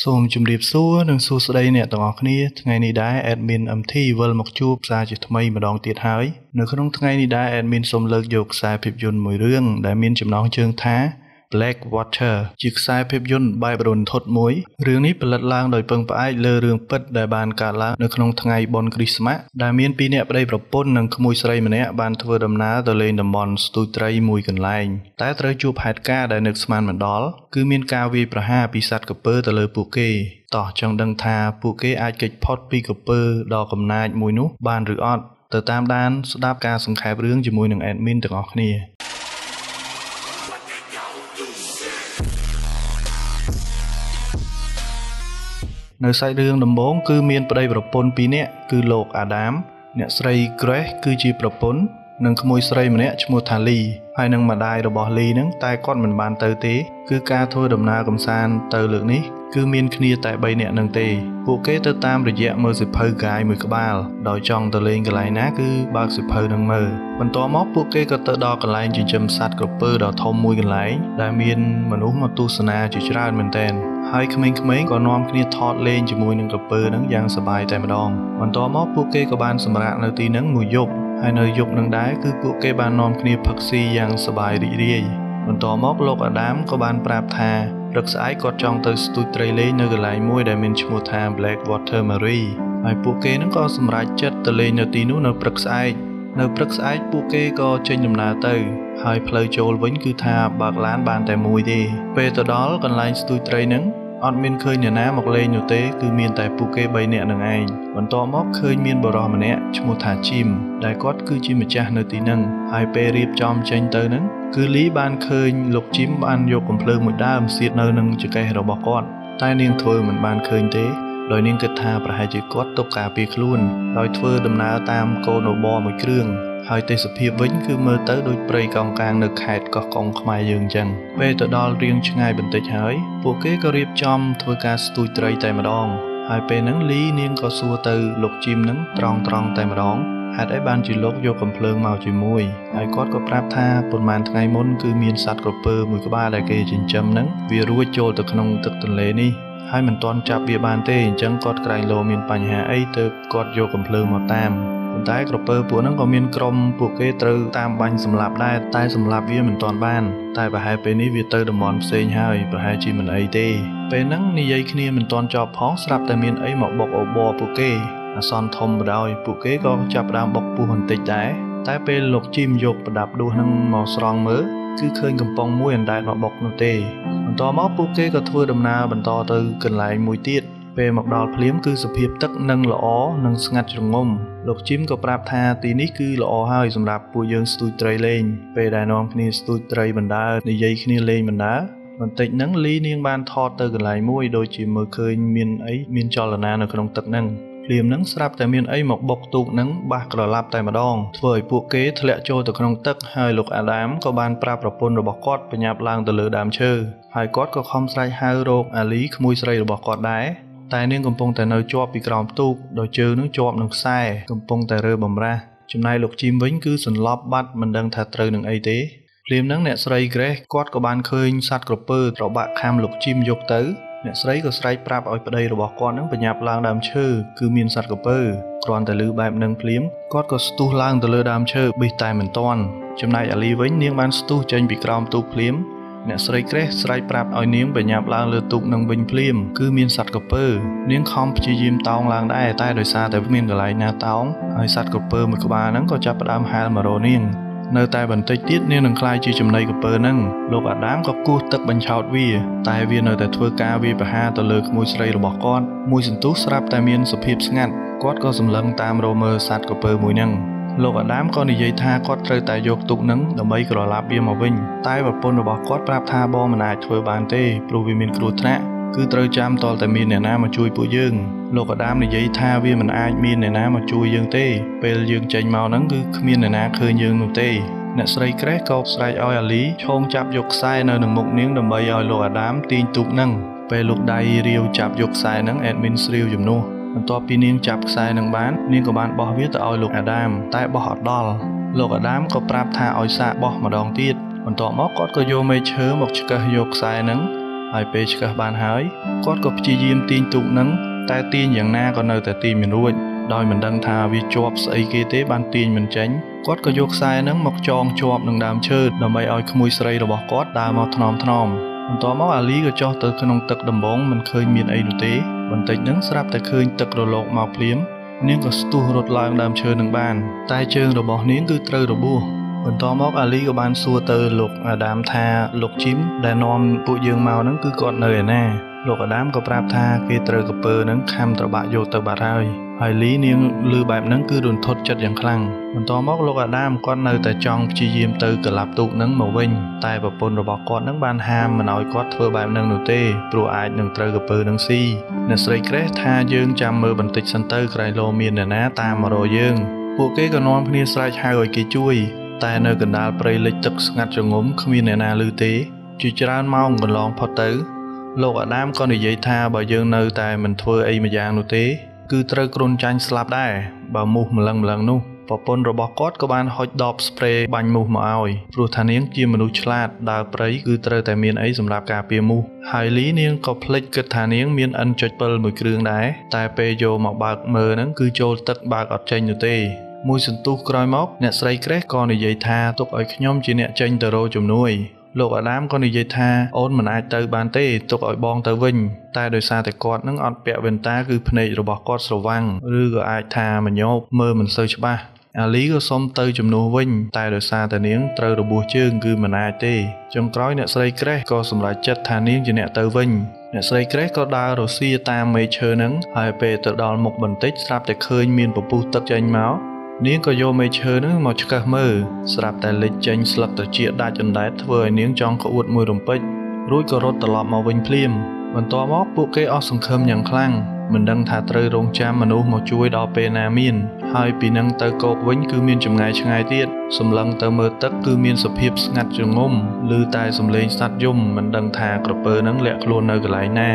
សូមជម្រាបសួរនិងសួស្តីអ្នកទាំងអស់គ្នាថ្ងៃនេះដែរ admin MT វិលមកជួបសារជាថ្មីម្ដងទៀតហើយនៅក្នុងថ្ងៃនេះដែរ admin សូមលើកយកខ្សែភាពយន្តមួយរឿងដែលមានចំណងជើងថា Black Water ជាខ្សែភាពយន្តបែបរន្ធត់មួយរឿងនេះផលិតឡើងដោយពឹងផ្អែកលើរឿងពិតដែលបានកើតឡើងនៅក្នុងថ្ងៃបុណ្យគ្រីស្មាស់ដែលមានពីរអ្នកប្តីប្រពន្ធនិងក្មួយស្រីម្នាក់បានធ្វើដំណើរទៅលេងតំបន់ស្ទូចត្រីមួយកន្លែងតែត្រូវជួបហេតុការណ៍ដែលនឹកស្មានមិនដល់គឺមានការវាយប្រហារពីសត្វក្រពើទៅលើពួកគេតោះចង់ដឹងថាពួកគេអាចគេចផុតពីក្រពើដ៏កំណាចមួយនោះបានឬអត់ទៅតាមដានស្ដាប់ការសង្ខេបរឿងជាមួយនឹង admin ទាំងអស់គ្នា នៅសាច់រឿងដំបូងគឺមានប្តីប្រពន្ធពីរនាក់គឺលោកអាដាម អ្នកស្រី Grace គឺជាប្រពន្ធនិងក្មួយស្រីម្នាក់ឈ្មោះថាលីហើយនឹងម្ដាយរបស់លីនឹងតែគាត់មិនបានទៅទេ គឺការធ្វើដំណើរកំសាន្តទៅលើកនេះគឺមានគ្នាតែ3នាក់នឹងទេពួកគេទៅតាមរយៈមើលសិភៅកាយមួយក្បាលដោយចង់ទៅលេងកន្លែងណាគឺបើកសិភៅនឹងមើលបន្ទាប់មកពួកគេក៏ទៅដល់កន្លែងចិញ្ចឹមសត្វក្រពើដ៏ធំមួយកន្លែងដែលមានមនុស្សមកទស្សនាជាច្រើនមែនទែន ហើយក្មេងៗក៏នាំគ្នាថតលេងជាមួយនឹងក្រពើនឹងយ៉ាងសប្បាយតែម្ដងបន្ទាប់មកពួកគេក៏បានសម្រាកនៅទីហ្នឹងមួយយប់ហើយនៅយប់នឹងដែរគឺពួកគេបាននាំគ្នាផឹកស៊ីយ៉ាងសប្បាយរីករាយបន្ទាប់មកលោកអាដាមក៏បានប្រាប់ថាព្រឹកស្អែកគាត់ចង់ទៅស្ទូចត្រីលេងនៅកន្លែងមួយដែលមានឈ្មោះថា Black Water Mary ហើយពួកគេនឹងក៏សម្រេចចិត្តទៅលេងនៅទីនោះនៅព្រឹកស្អែក នៅព្រឹកស្អែកពួកគេក៏ចេញដំណើរទៅ ហើយផ្លូវចូលវិញគឺថាបើកឡានបានតែមួយទេពេលទៅដល់កន្លែងស្ទូចត្រីនឹងអត់មានឃើញអ្នកណាមកលេងនោះទេគឺមានតែពួកគេ3នាក់នឹងឯងបន្ទាប់មកឃើញមានបរិសម្នាក់ឈ្មោះថាជីមដែលគាត់គឺជាម្ចាស់នៅទីហ្នឹងហើយពេលរៀបចំចេញទៅហ្នឹងគឺលីបានឃើញលោកជីមបានយកកំភ្លើងមួយដើមសៀតនៅនឹងចង្កេះរបស់គាត់តែនាងធ្វើមិនបានឃើញទេ ដោយនាងគិតថាប្រហែលជាគាត់ទុកការពារខ្លួនដោយធ្វើដំណើរតាមកូនរបរមួយគ្រឿងហើយទេសភាពវិញគឺមើលទៅដូចព្រៃកោងកាងនៅខេត្តកោះកុងខ្មែរយើងអញ្ចឹងពេលទៅដល់រៀងឆ្ងាយបន្តិចហើយ ពួកគេក៏រៀបចំធ្វើការស្ទូចត្រីតែម្ដងហើយពេលហ្នឹងលីនាងក៏សួរទៅលោកជីមហ្នឹងត្រង់ត្រង់តែម្ដងហេតុអីបានជាលោកយកកំភ្លើងមកជាមួយហើយគាត់ក៏ប្រាប់ថាប៉ុន្មានថ្ងៃមុនគឺមានសត្វក្រពើមួយក្បាលដែលគេចិញ្ចឹមហ្នឹងវារួចចូលទៅក្នុងទឹកទន្លេនេះ ហើយមិនទាន់ចាប់វាបានទេអញ្ចឹងគាត់ក្រែងលោមានបញ្ហាអីទើបគាត់យកកំភ្លើងមកតាមប៉ុន្តែក្រពើពួកហ្នឹងក៏មានក្រុមពួកគេត្រូវតាមបាញ់សម្លាប់ដែរតែសម្លាប់វាមិនទាន់បាន តែប្រហែលពេលនេះវាទៅតំបន់ផ្សេងហើយប្រហែលជាមិនអីទេពេលហ្នឹងនិយាយគ្នាមិនទាន់ចប់ផងស្រាប់តែមានអីមកបុកអបអពួកគេអាសន្នធំបដ ாய் ពួកគេក៏ចាប់ផ្ដើមបុកពោះបន្តិចដែរតែពេលលោកជីមយកប្រដាប់ដួសនឹងមកស្រង់មើល គឺឃើញកំប៉ុងមួយអណ្ដែតមកបុកនោះទេបន្ទាប់មកពួកគេក៏ធ្វើដំណើរបន្តទៅកន្លែងមួយទៀតពេលមកដល់ភ្លាមគឺសភាពទឹកនឹងល្អនិងស្ងាត់ជ្រងំលោកជីមក៏ប្រាប់ថាទីនេះគឺល្អហើយសម្រាប់ពួកយើងស្ទូចត្រីលេងពេលដែលនាំគ្នាស្ទូចត្រីបណ្ដើនិយាយគ្នាលេងបណ្ដើបន្តិចហ្នឹងលីនាងបានថតទៅកន្លែងមួយដូចជាមើលឃើញមានអីមានចលនានៅក្នុងទឹកហ្នឹង ភ្លាមនឹងស្រាប់តែមានអីមកបុកទូកនឹងបាសក្រឡាប់តែម្ដងធ្វើឲ្យពួកគេធ្លាក់ចូលទៅក្នុងទឹកហើយលោកអាដាមក៏បានប្រាប់ប្រពន្ធរបស់គាត់បញ្ញាប់ឡើងទៅលើដើមឈើហើយគាត់ក៏ខំស្រែកហៅរកអាលីក្មួយស្រីរបស់គាត់ដែរតែនាងកំពុងតែនៅជាប់ពីក្រោមទូកដោយជើងនឹងជាប់នឹងខ្សែកំពុងតែរើបំរាស់ចំណែកលោកជីមវិញគឺសន្លប់បាត់មិនដឹងថាត្រូវនឹងអីទេភ្លាមហ្នឹងអ្នកស្រី Grace គាត់ក៏បានឃើញសត្វក្រពើត្របាក់ខាំលោកជីមយកទៅ អ្នកស្រីក៏ស្រែកប្រាប់ឲ្យប្តីរបស់គាត់នឹងបញ្ញាប់ឡើងដើមឈើគឺមានសត្វក្រពើគ្រាន់តែឮបែបនឹងភ្លាមគាត់ក៏ស្ទុះឡើងទៅលើដើមឈើប៊ីសតែមិនទាន់ចំណែកអាលីវិញនាងបានស្ទុះចេញពីក្រោមទូកភ្លាមអ្នកស្រីក្រេះស្រែកប្រាប់ឲ្យនាងបញ្ញាប់ឡើងលើទូកនឹងវិញភ្លាមគឺមានសត្វក្រពើនាងខំព្យាយាមតោងឡើងដែរតែដោយសារតែគ្មានកន្លែងណាតោងហើយសត្វក្រពើមួយក្បាលហ្នឹងក៏ចាប់ផ្ដើមហែលមករកនាង នៅតែបន្តិចទៀតនាងនឹងក្លាយជាចំណីក្រពើហ្នឹងលោកអាដាមក៏គោះទឹកបញ្ឆោតវា តែវានៅតែធ្វើការវាប្រហារទៅលើក្មួយស្រីរបស់គាត់មួយសន្ទុះស្រាប់តែមានសភាពស្ងាត់គាត់ក៏សម្លឹងតាមរមើសត្វក្រពើមួយហ្នឹងលោកអាដាមក៏និយាយថាគាត់ត្រូវតែយកទុកនឹងដើម្បីក្រឡាប់វាមកវិញតែប្រពន្ធរបស់គាត់ប្រាប់ថាបងមិនអាចធ្វើបានទេព្រោះវាមានគ្រោះថ្នាក់ គឺត្រូវចាំតលតែមានអ្នកណាមកជួយពួកយើងលោកអាដាមនិយាយថាវាមិនអាចមានអ្នកណាមកជួយយើងទេ ពេលយើងចេញមកហ្នឹងគឺគ្មានអ្នកណាឃើញយើងនោះទេអ្នកស្រីក្រេះក៏ស្រែកឲ្យអាលីឈោងចាប់យកខ្សែនៅនឹងមុខនាងដើម្បីឲ្យលោកអាដាមទាញទូកហ្នឹងពេលលោកដៃរាវចាប់យកខ្សែហ្នឹងអេដមីនស្រីវជំនួសបន្ទាប់ពីនាងចាប់ខ្សែនឹងបាននាងក៏បានបោះវាទៅឲ្យលោកអាដាមតែបោះអត់ដល់លោកអាដាមក៏ប្រាប់ថាឲ្យសាកបោះម្ដងទៀតបន្ទាប់មកគាត់ក៏យកមេឈើមកឆ្កឹះយកខ្សែនឹង ហហើយពេលឆ្កឹះបានហើយគាត់ក៏ព្យាយាមទាញទូកនឹងតែទាញយ៉ាងណាក៏នៅតែទាញមិនរួចដោយមិនដឹងថាវាជាប់ស្អីគេទេបានទាញមិនចេញគាត់ក៏យកខ្សែនឹងមកចងជាប់នឹងដើមឈើដើម្បីឲ្យក្មួយស្រីរបស់គាត់ដើរមកថ្នមថ្នមបន្ទាប់មកអាលីក៏ចុះទៅក្នុងទឹកដំបងមិនឃើញមានអីនោះទេបន្តិចនឹងស្រាប់តែឃើញទឹករលកមកភ្លាមនាងក៏ស្ទុះរត់ឡើងដើមឈើនឹងបាន តែជើងរបស់នាងគឺត្រូវរបួស បន្ទាប់មកអាលីក៏បានសួរទៅលោកអាដាមថាលោកជីមដែលនាំពួកយើងមកហ្នឹងគឺគាត់នៅឯណាលោកអាដាមក៏ប្រាប់ថាគេត្រូវកពើនឹងខំត្របាក់យកទៅបាត់ហើយហើយលីនាងឮបែបហ្នឹងគឺរន្ធត់ចិត្តយ៉ាងខ្លាំងបន្ទាប់មកលោកអាដាមគាត់នៅតែចង់ព្យាយាមទៅកលាប់ទូកហ្នឹងមកវិញតែប្រពន្ធរបស់គាត់ហ្នឹងបានហាមមិនឲ្យគាត់ធ្វើបែបហ្នឹងនោះទេព្រោះអាចនឹងត្រូវកពើនឹងស៊ីអ្នកស្រីក្រេះថាយើងចាំមើលបន្តិចសិនទៅក្រៃលោមានអ្នកណាតាមមករកយើងពួកគេក៏នាំគ្នាស្រែកហៅឲ្យគេជួយ តែនៅកណ្ដាលព្រៃលិចទឹកស្ងាត់ចងំគ្មានអ្នកណាឮទេជាច្រើនម៉ោងកន្លងផុតទៅលោកអាដាមក៏និយាយថាបើយើងនៅតែមិនធ្វើអីម្យ៉ាងនោះទេ គឺត្រូវគ្រុនចាញ់ស្លាប់ដែរបើមូសម្លឹងម្លឹងនោះប្រពន្ធរបស់គាត់ក៏បានហុចដបស្ព្រេបាញ់មូសមកឲ្យព្រោះថានាងជាមនុស្សឆ្លាតដើរព្រៃគឺត្រូវតែមានអីសម្រាប់ការពារមូសហើយលីនាងក៏ភ្លេចគិតថានាងមាន N.7 មួយគ្រឿងដែរតែពេលយកមកបើកមើលហ្នឹងគឺចូលទឹកបើកអត់ចេញនោះទេ មួយសន្ទុះក្រោយមកអ្នកស្រីក្រេះក៏និយាយថាទុកឲ្យខ្ញុំជាអ្នកចេញទៅរកជំនួយលោកអាដាមក៏និយាយថាអូនមិនអាចទៅបានទេទុកឲ្យបងទៅវិញតែដោយសារតែគាត់នឹងអត់ពាក់វ៉ែនតាគឺភ្នែករបស់គាត់ស្រវាំងឬក៏អាចថាមញោបមើលមិនសូវច្បាស់អាលីក៏សុំទៅជំនួសវិញតែដោយសារតែនាងត្រូវរបួសជើងគឺមិនអាចទេចុងក្រោយអ្នកស្រីក្រេះក៏សម្រេចចិត្តថានាងជាអ្នកទៅវិញអ្នកស្រីក្រេះក៏ដើររសៀតាមមេឈើនឹងហើយពេលទៅដល់មុខបន្តិចស្រាប់តែឃើញមានពពុះទឹកចេញមក នាងក៏យកមេឈើនឹងមកឆ្កឹះមើលស្រាប់តែលេចចេញស្លឹកត្រចៀកដាច់អណ្ដែតធ្វើឲ្យនាងចង់ក្អួតមួយរំពេចរួចក៏រត់ត្រឡប់មកវិញភ្លាមបន្ទាប់មកពួកគេអស់សង្ឃឹមយ៉ាងខ្លាំងមិនដឹងថាត្រូវរងចាំមនុស្សមកជួយដល់ពេលណាមាន ហើយពីនឹងទៅកោកវិញគឺមានចម្ងាយឆ្ងាយទៀតសម្លឹងទៅមើលទឹកគឺមានសភាពស្ងាត់ជ្រងំឬតែសំឡេងសត្វយំមិនដឹងថាក្រពើនឹងលាក់ខ្លួននៅកន្លែងណា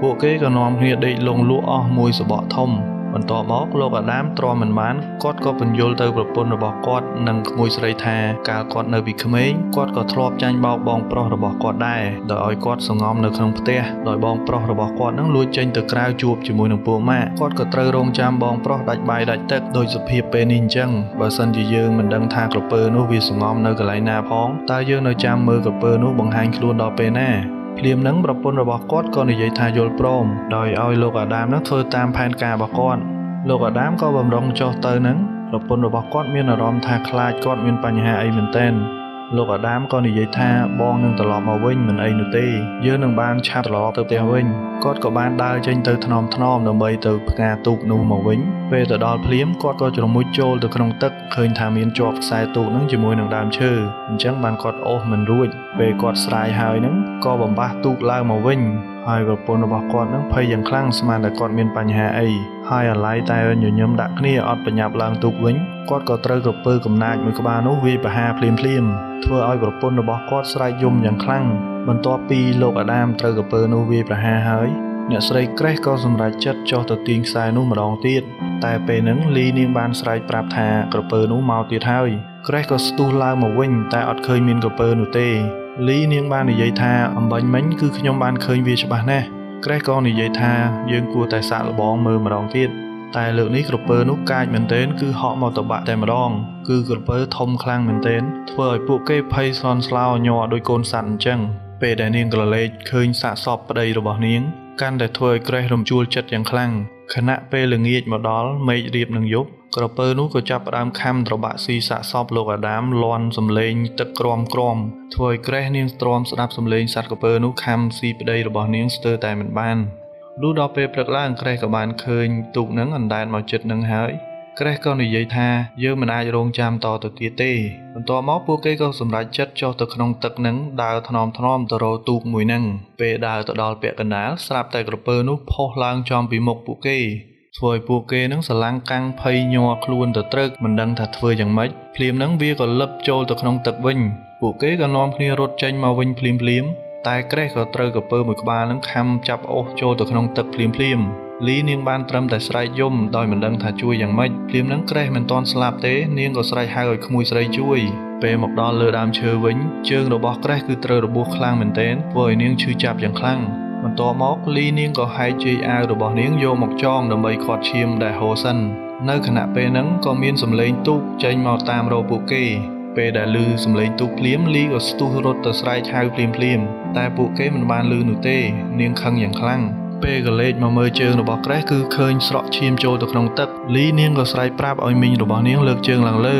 ពួកគេក៏នាំគ្នាដេកលងលក់អស់មួយសបកធំ បន្ទាប់មកលោកអាដាមទ្រាំមិនបានគាត់ក៏បញ្យល់ទៅប្រពន្ធរបស់គាត់និងក្មួយស្រីថាកាលគាត់នៅពីក្មេងគាត់ក៏ធ្លាប់ចាញ់បោកបងប្រុសរបស់គាត់ដែរដោយឲ្យគាត់សងំនៅក្នុងផ្ទះដោយបងប្រុសរបស់គាត់នឹងលួចចេញទៅក្រៅជួបជាមួយនឹងពួកម៉ាក់គាត់ក៏ត្រូវរងចាំបងប្រុសដាច់បាយដាច់ទឹកដោយសភាពពេលនេះអញ្ចឹងបើសិនជាយើងមិនដឹងថាក្រពើនោះវាសងំនៅកន្លែងណាផងតើយើងនៅចាំមើលក្រពើនោះបង្ហាញខ្លួនដល់ពេលណា ភ្លាមនឹងប្រពន្ធរបស់គាត់ក៏និយាយថាយល់ព្រមដោយឲ្យលោកអាដាមនឹងធ្វើតាមផែនការរបស់គាត់លោកអាដាមក៏បំរុងចុះទៅនឹងប្រពន្ធរបស់គាត់មានអារម្មណ៍ថាខ្លាចគាត់មានបញ្ហាអីមែនទែន លោកអាដាមក៏និយាយថាបងនឹងត្រឡប់មកវិញមិនអីនោះទេយើងនឹងបានឆាប់ត្រឡប់ទៅផ្ទះវិញគាត់ក៏បានដើរចេញទៅថ្នមថ្នមដើម្បីទៅផ្កាទូកនោះមកវិញពេលទៅដល់ភ្លាមគាត់ក៏ជ្រមុជចូលទៅក្នុងទឹកឃើញថាមានជាប់ខ្សែទូកនឹងជាមួយនឹងដើមឈើអញ្ចឹងបានគាត់អូសមិនរួចពេលគាត់ស្រាយហើយនឹងក៏បំបះទូកឡើងមកវិញ ហើយប្រពន្ធរបស់គាត់នឹងភ័យយ៉ាងខ្លាំងស្មានតែគាត់មានបញ្ហាអីហើយអាឡ័យតែញញឹមដាក់គ្នាអត់ប្រញាប់ឡើងទូកវិញគាត់ក៏ត្រូវក្រពើកំណាចមួយក្បាលនោះវាយប្រហារភ្លាមភ្លាមធ្វើឲ្យប្រពន្ធរបស់គាត់ស្រែកយំយ៉ាងខ្លាំងបន្ទាប់ពីលោកអាដាមត្រូវក្រពើនោះវាយប្រហារហើយ អ្នកស្រីក្រេះក៏សម្រេចចិត្តចុះទៅទាញខ្សែនោះម្ដងទៀតតែពេលហ្នឹងលីនាងបានស្រែកប្រាប់ថាក្រពើនោះមកទៀតហើយក្រេះក៏ស្ទុះឡើងមកវិញតែអត់ឃើញមានក្រពើនោះទេលីនាងបាននិយាយថាអំបញ្ញមិញគឺខ្ញុំបានឃើញវាច្បាស់ណាស់ក្រេះក៏និយាយថាយើងគួរតែសាកល្បងមើលម្ដងទៀតតែលើកនេះក្រពើនោះកាចមែនទែនគឺហក់មកតបាក់តែម្ដង គឺក្រពើធំខ្លាំងមែនទែនធ្វើឲ្យពួកគេភ័យស្លន់ស្លោញ័រដោយកូនសត្វអញ្ចឹងពេលដែលនាងក្រឡេកឃើញសាកសពប្តីរបស់នាង កាន់តែធ្វើឲ្យក្រេះរំជួលចិត្តយ៉ាងខ្លាំងខណៈពេលល្ងាចមកដល់មេឃរៀបនឹងយប់ក្រពើនោះក៏ចាប់ផ្ដើមខំត្របាក់ស៊ីសាកសពលោកអាដាមលន់សំលេងទឹកក្រមក្រមធ្វើឲ្យក្រេះនាងទ្រាំស្ដាប់សំលេងសត្វក្រពើនោះខំស៊ីប្តីរបស់នាងស្ទើរតែមិនបានលុះដល់ពេលព្រឹកឡើងក្រេះក៏បានឃើញទូកនឹងអណ្ដែតមកចិត្តនឹងហើយ ក្រេះក៏និយាយថាយើងមិនអាចរងចាំតទៅទៀតទេបន្ទាប់មកពួកគេក៏សម្រេចចិត្តចុះទៅក្នុងទឹកនឹងដើរថ្នមថ្នមទៅរកទូកមួយនឹងពេលដើរទៅដល់ពាក់កណ្ដាលស្រាប់តែក្រពើនោះផុសឡើងចំពីមុខពួកគេធ្វើឲ្យពួកគេនឹងស្រឡាំងកាំងភ័យញ័រខ្លួនទៅត្រឹកមិនដឹងថាធ្វើយ៉ាងម៉េចភ្លាមនឹងវាក៏លឹបចូលទៅក្នុងទឹកវិញពួកគេក៏នាំគ្នារត់ចេញមកវិញភ្លាមភ្លាម តែក្រេះក៏ត្រូវក្រពើមួយក្បាលនឹងខំចាប់អូសចូលទៅក្នុងទឹកភ្លាមភ្លាមលីនាងបានត្រឹមតែស្រែកយំដោយមិនដឹងថាជួយយ៉ាងម៉េចភ្លាមនឹងក្រេះមិនទាន់ស្លាប់ទេនាងក៏ស្រែកហៅឲ្យក្មួយស្រីជួយពេលមកដល់លើដើមឈើវិញជើងរបស់ក្រេះគឺត្រូវរបួសខ្លាំងមែនទែនធ្វើឲ្យនាងឈឺចាប់យ៉ាងខ្លាំងបន្ទាប់មកលីនាងក៏ហែកជាយអាវរបស់នាងយកមកចងដើម្បីខាត់ឈាមដែលហូរសិននៅខណៈពេលហ្នឹងក៏មានសំឡេងទូកចេញមកតាមរកពួកគេ ពេលដែលឮសំឡេងទូកភ្លាមលីក៏ស្ទុះរត់ទៅស្រែកហៅភ្លាមភ្លាមតែពួកគេមិនបានឮនោះទេ នាងខឹងយ៉ាងខ្លាំងពេលកលេចមកមើលជើងរបស់ក្រេះគឺឃើញស្រក់ឈាមចូលទៅក្នុងទឹកលីនាងក៏ស្រែកប្រាប់ឲ្យមីងរបស់នាងលើកជើងឡើងលើ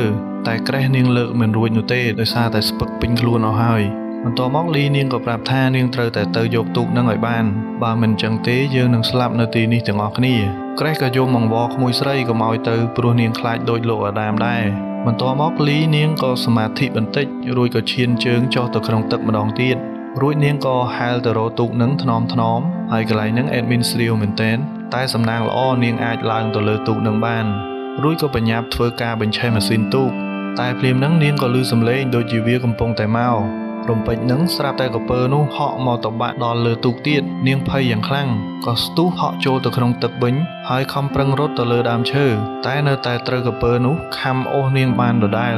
តែក្រេះនាងលើកមិនរួចនោះទេដោយសារតែស្ពឹកពេញខ្លួនអស់ហើយបន្ទាប់មកលីនាងក៏ប្រាប់ថានាងត្រូវតែទៅយកទូកនឹងឲ្យបានបើមិនចឹងទេយើងនឹងស្លាប់នៅទីនេះទាំងអស់គ្នាក្រេះក៏យកមកវល់ក្មួយស្រីក៏មកឲ្យទៅព្រោះនាងខ្លាចដូចលោកអាដាមដែរ បន្ទាប់មកលីនាងក៏សមាធិបន្តិចរួចក៏ឈានជើងចុះទៅក្នុងទឹកម្ដងទៀតរួចនាងក៏ហែលទៅរកទូកនឹងថ្នមថ្នមហើយកន្លែងហ្នឹងអេដមីនស្រីវមែនតែនតែសំណាងល្អនាងអាចឡើងទៅលើទូកនឹងបានរួចក៏បញ្ញាប់ធ្វើការបញ្ឆេះម៉ាស៊ីនទូកតែភ្លាមហ្នឹងនាងក៏ឮសំឡេងដូចជាវាកំពុងតែមករំពេចនឹងស្រាប់តែកពើនោះហក់មកតបាក់ដល់លើទូកទៀតនាងភ័យយ៉ាងខ្លាំងក៏ស្ទុះហក់ចូលទៅក្នុងទឹកវិញ ហើយខំប្រឹងរត់ទៅលើដើមឈើតែនៅតែត្រូវកពើនោះខំអូសនាងបានដដែល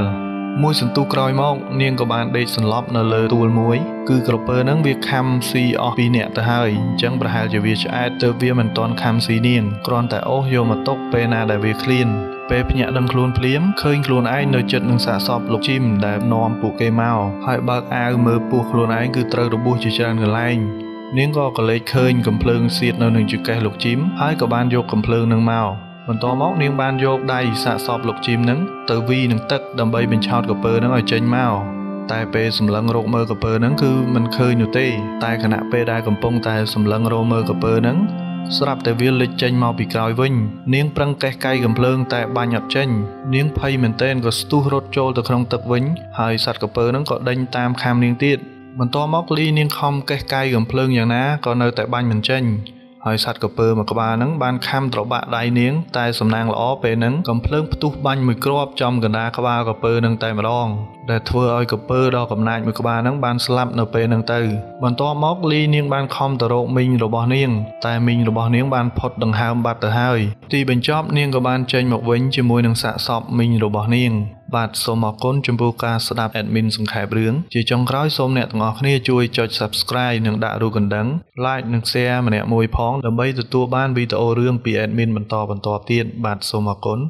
មួយសន្ទុះក្រោយមក នាងក៏បានដេកសន្លប់នៅលើទួលមួយ គឺក្រពើនឹងវាខំស៊ីអស់ពីរនាក់ទៅហើយអញ្ចឹងប្រហែលជាវាឆ្អែតទើបវាមិនទាន់ខំស៊ីនាងគ្រាន់តែអូសយកមកຕົកពេលណាដែលវាឃ្លានពេលភ្ញាក់ដឹងខ្លួនភ្លាមឃើញខ្លួនឯងនៅចិត្តនឹងសាកសពលោកជីមដែលនាំពួកគេមកហើយបើកអាវមើលពោះខ្លួនឯងគឺត្រូវរបួសជាច្រើនកន្លែង នាងក៏កលេចឃើញកំភ្លើងសៀតនៅនឹងចង្កេះលោកជីមហើយក៏បានយកកំភ្លើងនឹងមកបន្ទាប់មកនាងបានយកដៃសាកសពលោកជីមនឹងទៅវីនឹងទឹកដើម្បីបញ្ឆោតកពើនឹងឲ្យចេញមកតែពេលសម្លឹងរកមើលកពើនឹងគឺមិនឃើញនោះទេ តែខណៈពេលដែលកំពុងតែសម្លឹងរកមើលកពើនឹងស្រាប់តែវាលេចចេញមកពីក្រោយវិញ នាងប្រឹងកេះកាយកំភ្លើងតែបាញ់អត់ចេញ នាងភ័យមែនទែនក៏ស្ទុះរត់ចូលទៅក្នុងទឹកវិញហើយសត្វកពើនឹងក៏ដេញតាមខាំនាងទៀត បន្ទាប់មកលីនាងខំកេះកាយកំភ្លើងយ៉ាងណាក៏នៅតែបាញ់មិនចេញហើយសត្វក្រពើមួយក្បាលហ្នឹងបានខំត្របាក់ដៃនាង តែសំណាងល្អពេលហ្នឹងកំភ្លើងផ្ទុះបាញ់មួយគ្រាប់ចំកណ្ដាលក្បាលក្រពើហ្នឹងតែម្ដងដែលធ្វើឲ្យក្រពើដ៏កំណាចមួយក្បាលហ្នឹងបានស្លាប់នៅពេលហ្នឹងទៅ បន្ទាប់មកលីនាងបានខំទៅរកមីងរបស់នាង តែមីងរបស់នាងបានផុតដង្ហើមបាត់ទៅហើយទីបញ្ចប់នាងក៏បានចេញមកវិញជាមួយនឹងសាកសពមីងរបស់នាង បាទសូមអរគុណចំពោះការស្ដាប់ admin សង្ខេបរឿងជាចុងក្រោយសូមអ្នកទាំងអស់គ្នាជួយចុច subscribe និងដាក់រូបកណ្ដឹង like និង share ម្នាក់មួយផងដើម្បីទទួលបានវីដេអូរឿងពី admin បន្តបន្តទៀតបាទសូមអរគុណ